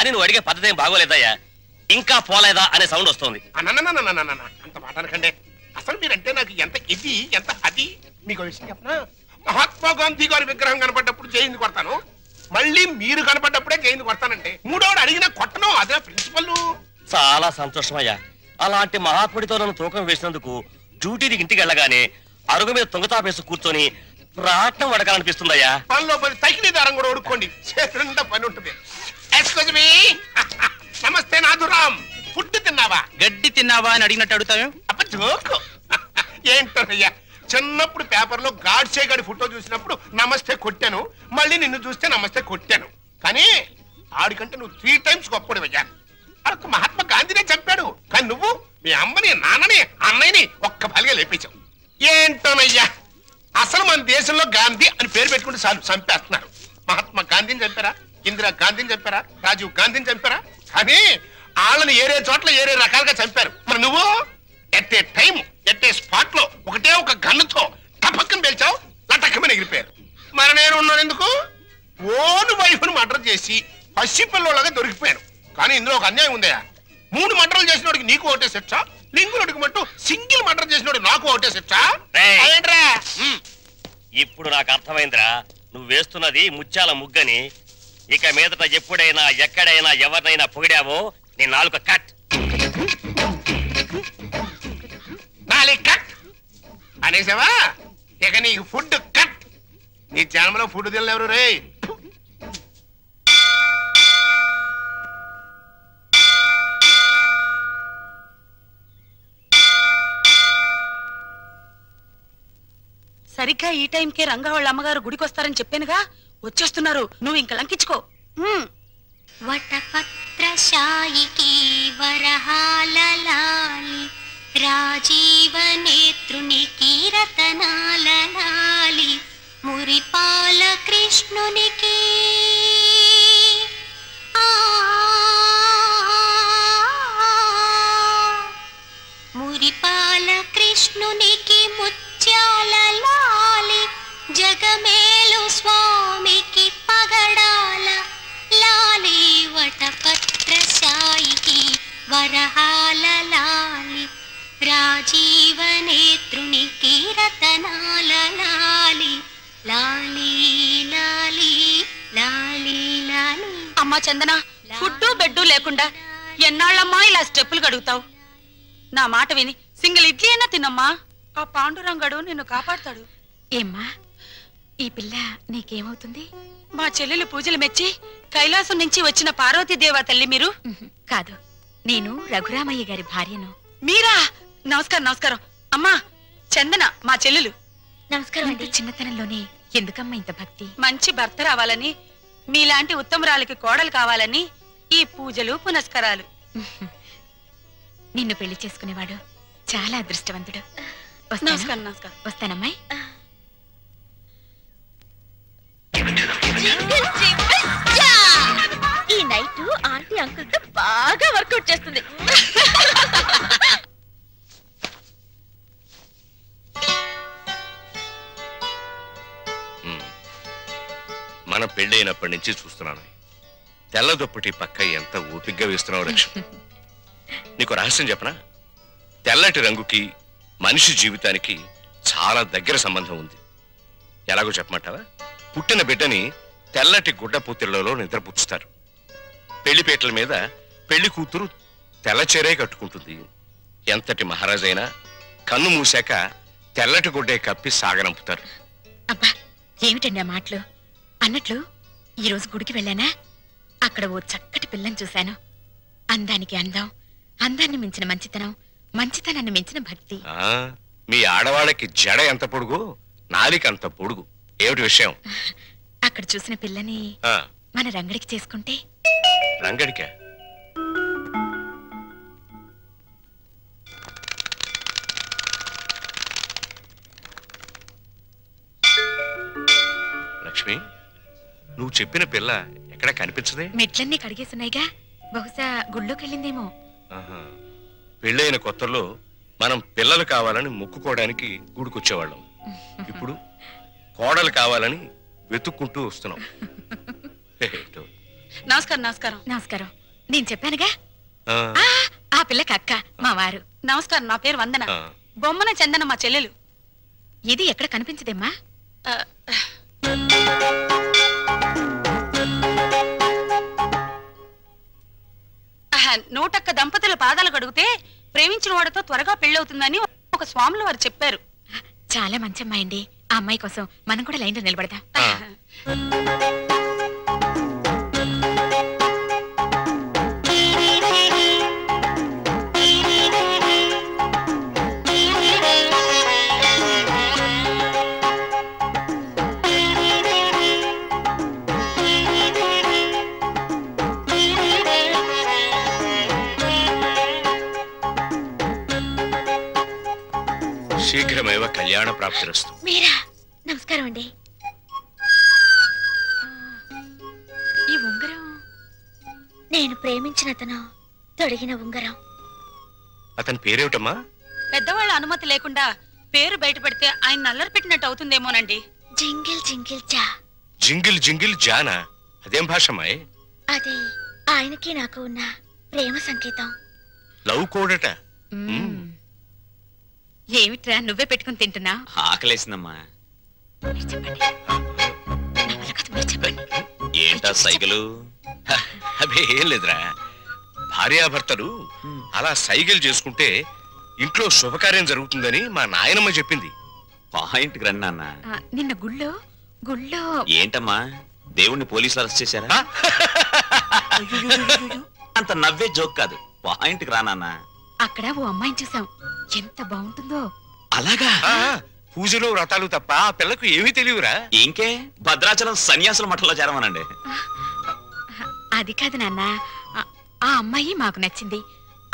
అని నువ్వు అడిగే పద్ధతి ఏం బాగోలేదయ్యా. ఇంకా పోలేదా అనే సౌండ్ వస్తుంది. అంత మాట అనకండి. అసలు మీరంటే నాకు ఎంత ఇది ఎంత అది? మీకు విషయం చెప్పనా? మహాత్మా గాంధీ గారి విగ్రహం కనపడ్డప్పుడు జైలు కొడతాను. మళ్ళీ మీరు కనపడ్డప్పుడే జైలు కొడతానంటే మూడోడు అడిగినా కొట్టను అదే ప్రిన్సిపల్ చాలా సంతోషమయ్యా. అలాంటి మహాత్ముడితో నన్ను తూకం వేసినందుకు డ్యూటీకి ఇంటికి వెళ్ళగానే అరుగు మీద తుంగతాపేసి కూర్చొని రాట్నం వడకాలనిపిస్తుందయ్యా పనిలో పది తగిలి దారం కూడా ఉడుక్కోండి చేతులుండా పని ఉంటుంది. Excuse me. నమస్తే నాథురామ్. ఫుడ్ తిన్నావా? గడ్డి తిన్నావా అని అడిగినట్టు అడుగుతావు? అప్ప జోకు. ఏంటోనయ్యా? చిన్నప్పుడు పేపర్లో గాడ్సే గడి ఫోటో చూసినప్పుడు నమస్తే కొట్టాను. మళ్ళీ నిన్ను చూస్తే నమస్తే కొట్టాను. కానీ ఆడికంటే నువ్వు త్రీ టైమ్స్ గొప్పడు అయ్యా అరకు మహాత్మా గాంధీనే చంపాడు. కానీ నువ్వు మీ అమ్మని నాన్నని అన్నయ్యని ఒక్క బలిగా లేపించావు ఏంటోనయ్యా? అసలు మన దేశంలో గాంధీ అని పేరు పెట్టుకుంటే చాలు చంపేస్తున్నారు ఇందిరా గాంధీని చంపారా? రాజీవ్ గాంధీని చంపారా? కానీ వాళ్ళని ఏరే చోట్ల ఏరే రకాలుగా చంపారు. మరి నువ్వు at a time at a స్పాట్లో ఒకటే ఒక గన్నుతో టపక్కన పేల్చావు? లటక్కమని ఎగిరిపోయారు. మరి నేను ఉన్నాను ఎందుకు? ఓను వైఫ్ను మర్డర్ చేసి పసి పిల్లలాగా దొరికిపోయాను. కానీ ఇందులో ఒక అన్యాయం ఉందయా మూడు మర్డర్లు చేసినోడికి నీకు ఒకటే శిక్ష లింగులుడికి మట్టు సింగిల్ మర్డర్ చేసినోడు నాకు ఒకటే శిక్ష. ఇప్పుడు నాకు అర్థమైందిరా. నువ్వు వేస్తున్నది ముత్యాల ముగ్గని ఇక మీదట ఎప్పుడైనా ఎక్కడైనా ఎవరినైనా పొగిడావో నీ నాలుక కట్. నాలుగు కట్. అనేసావా? ఇక నీకు ఫుడ్ కట్. నీ జన్మలో ఫుడ్ తినలేవరు రే? సరిగ్గా ఈ టైంకే రంగా వాళ్ళ అమ్మగారు గుడికి వస్తారని చెప్పానుగా. వచ్చేస్తున్నారు. నువ్వు ఇంక లంకించుకో. ఉమ్. వటపత్రశాయికి వరహాలలాలి రాజీవ నేత్రునికి రతనాలలాలి మురిపాల కృష్ణునికి మురిపాల కృష్ణునికి ముత్యాల లాలి జగమేలు స్వా వరహాల లాలి రాజీవ నేత్రునికి రతనాల లాలి లాలి లాలి లాలి. లాలి అమ్మా చందన ఫుడ్డు బెడ్డు లేకుండా ఎన్నాళ్ళమ్మా ఇలా స్టెప్పులు గడుగుతావు నా మాట విని సింగిల్ ఇడ్లీ అయినా తినమ్మా. ఆ పాండురంగడు నిన్ను కాపాడుతాడు. ఏమ్మా ఈ పిల్ల నీకేమవుతుంది? మా చెల్లెలు పూజలు మెచ్చి కైలాసం నుంచి వచ్చిన పార్వతీదేవా తల్లి మీరు? కాదు. నేను రఘురామయ్య గారి భార్యను. మీరా? నమస్కారం నమస్కారం. అమ్మా చందన మా చెల్లెలు. నమస్కారం చిన్నతనంలోనే ఎందుకమ్మా ఇంత భక్తి? మంచి భర్త రావాలని మీలాంటి ఉత్తమరాలకి కోడలు కావాలని ఈ పూజలు పునస్కారాలు. నిన్ను పెళ్ళి చేసుకునేవాడు చాలా అదృష్టవంతుడు. నమస్కారం నమస్కారం. వస్తానమ్మాయి? బాగా వర్కౌట్ చేస్తుంది. మన పెళ్ళైనప్పటి నుంచి చూస్తున్నాను. తెల్ల దుప్పటి పక్క ఎంత ఓపిగ్గా వేస్తున్నావు లక్ష్మి? నీకు రహస్యం చెప్పనా? తెల్లటి రంగుకి మనిషి జీవితానికి చాలా దగ్గర సంబంధం ఉంది. ఎలాగో చెప్పమంటావా? పుట్టిన బిడ్డని తెల్లటి గుడ్డ పూతిళ్ళలో నిద్రపుచ్చుతారు. పెళ్ళిపేటల మీద పెళ్ళి కూతురు తెల్ల చీరే కట్టుకుంటుంది. ఎంతటి మహారాజైనా కన్ను మూసాక తెల్లటి గుడ్డే కప్పి సాగనంపుతారు అబ్బా ఏమిటండి ఆ మాటలు? అన్నట్లు ఈ రోజు గుడికి వెళ్ళానా? అక్కడ ఓ చక్కటి పిల్లని చూశాను. అందానికి అందం అందాన్ని మించిన మంచితనం మంచితనాన్ని మించిన భక్తి. ఆ మీ ఆడవాళ్ళకి జడ ఎంత పొడుగు నాలిక అంత పొడుగు. ఏమిటి విషయం? అక్కడ చూసిన పిల్లని ఆ. మన రంగడికి చేసుకుంటే? రంగడికా? లక్ష్మి నువ్వు చెప్పిన పిల్ల ఎక్కడ కనిపించదే? మెట్లన్నీ కడిగేసున్నాయిగా బహుశా గుళ్ళోకి వెళ్ళిందేమో. పెళ్ళైన కొత్తలో మనం పిల్లలు కావాలని మొక్కుకోవడానికి గూడుకొచ్చేవాళ్ళం. ఇప్పుడు కోడలు కావాలని వెతుక్కుంటూ వస్తున్నాం. నమస్కారం నమస్కారం. నమస్కారం. నేను చెప్పానుగా? ఆ, పిల్లకి అక్క మా వారు. నమస్కారం నా పేరు వందన. బొమ్మన చందన మా చెల్లెలు. ఇది ఎక్కడ కనిపించదేమ్మా? నూటొక్క దంపతుల పాదాలు కడిగితే ప్రేమించిన వాడితో త్వరగా పెళ్ళవుతుందని ఒక స్వాములు వారు చెప్పారు. చాలా మంచి అమ్మాయి అండి ఆ అమ్మాయి కోసం మనం కూడా లైన్లో నిలబడదాం. కళ్యాణ ప్రాప్తిరస్తు మీరా నమస్కారం అండి. ఈ ఉంగరం నేను ప్రేమించిన అతను తొడిగిన ఉంగరం. అతని పేరేమిటమ్మా? పెద్దవాళ్ళ అనుమతి లేకుండా పేరు బయట పెడితే ఆయన నల్లరి పెట్టినట్టు అవుతుందేమోనండి. జింగిల్ జింగిల్ చా జింగిల్ జింగిల్ జానా? అదేం భాషమాయ్ అది ఆయనకి నాకు ఉన్న ప్రేమ సంకేతం. లవ్ కోడట. ఏమిట్రా నువ్వే పెట్టుకుని తింటున్నా? ఆకలేసిందమ్మా. ఏంటా సైకిలు అబే ఏం లేదురా. భార్యాభర్తలు అలా సైగలు చేసుకుంటే ఇంట్లో శుభకార్యం జరుగుతుందని మా నాయనమ్మ చెప్పింది. పాయింట్కి రండి నాన్న. గుళ్ళో గుళ్ళో. ఏంటమ్మా? దేవుణ్ణి పోలీసులు అరెస్ట్ చేశారా? అంత నవ్వే జోక్ కాదు. పాయింట్కి రా నాన్న. అక్కడ ఓ అమ్మాయిని చూసాం. ఎంత బాగుంటుందో. అలాగా? పూజలు వ్రతాలు తప్ప ఆ పిల్లకు ఏమీ తెలియరా ఇంకే భద్రాచలం సన్యాసుల మఠంలో చేరమనండి. అది కాదు నాన్న. ఆ- అమ్మాయి మాకు నచ్చింది.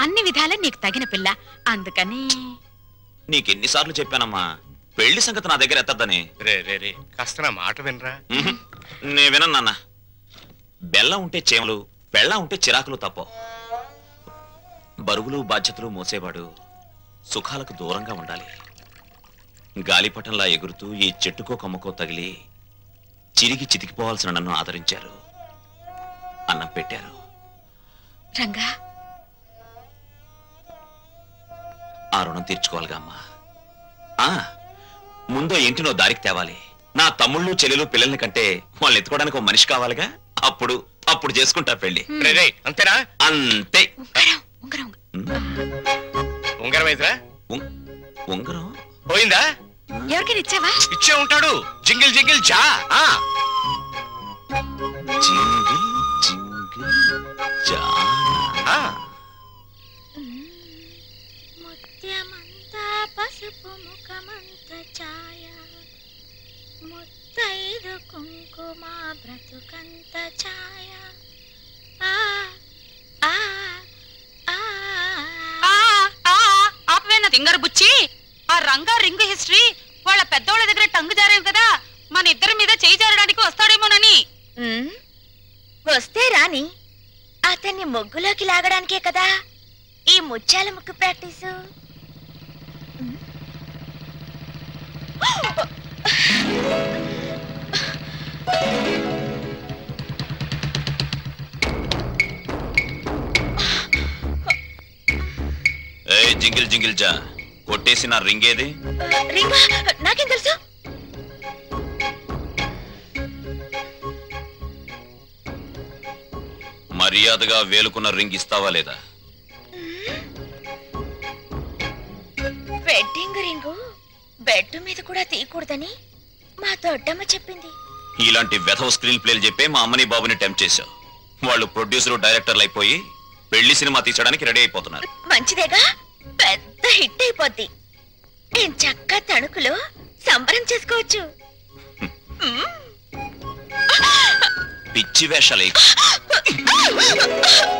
అన్ని విధాలా నీకు తగిన పిల్ల. అందుకని నీకెన్నిసార్లు చెప్పానమ్మా పెళ్ళి సంగతి నా దగ్గర ఎత్తద్దని. రే రే రే కాస్త నా మాట వినరా. నే వినను నాన్న. బెల్లం ఉంటే చేమలు బెల్లం ఉంటే చిరాకులు తప్ప. బరువులు బాధ్యతలు మోసేవాడు సుఖాలకు దూరంగా ఉండాలి. గాలిపటంలా ఎగురుతూ ఈ చెట్టుకో కొమ్మకో తగిలి చిరిగి చితికిపోవాల్సిన నన్ను ఆదరించారు. అన్నం పెట్టారు. రంగా. ఆ రుణం తీర్చుకోవాలిగా అమ్మా. ఆ ముందో ఇంటినో దారికి తేవాలి. నా తమ్ముళ్ళు చెల్లెలు పిల్లల్ని కంటే వాళ్ళు ఎత్తుకోవడానికి ఒక మనిషి కావాలిగా? అప్పుడు అప్పుడు చేసుకుంటా పెళ్ళి అంతేనా? అంతే. ఉంగరం ఉంగరం ఉంగరం అయితేరా ఉం- ఉంగరం? పోయిందా? ఎవరికైనా ఇచ్చావా? ఇచ్చే ఉంటాడు. జింగిల్ జింగిల్ జా. ఆ. జింగిల్ జింగిల్ జానా. ఆ. ముత్యమంతా పసుపు ముఖమంత ఛాయ. ముత్తైదు కుంకుమ బ్రతుకంత ఛాయ. ఆ ఆపవేనా బుచ్చి ఆ రంగా రింగు హిస్టరీ వాళ్ళ పెద్దోళ్ళ దగ్గర టంగు జారేం కదా మన ఇద్దరి మీద చేయి జారడానికి వస్తాడేమోనని. వస్తే రాని అతన్ని ముగ్గులోకి లాగడానికే కదా ఈ ముత్యాల ముగ్గు ప్రాక్టీసు. ఏయ్ జింగిల్ జింగిల్ జా. కొట్టేసి నా రింగ్ ఏది రింగా నాకేం తెలుసు? మర్యాదగా వేలుకున్న రింగ్ ఇస్తావా లేదా? Wedding ring. బెడ్ మీద కూడా తీయకూడదని మా దొడ్డమ్మ చెప్పింది. ఇలాంటి వెధవ స్క్రీన్ ప్లేలు చెప్పే మా అమ్మని బాబుని టెంప్ చేశావు. వాళ్ళు ప్రొడ్యూసర్ డైరెక్టర్లు అయిపోయి పెళ్ళి సినిమా తీసడానికి రెడీ అయిపోతున్నారు. మంచిదేగా? పెద్ద హిట్ అయిపోద్ది నేను చక్క తణుకులో సంబరం చేసుకోవచ్చు పిచ్చి వేషాలు.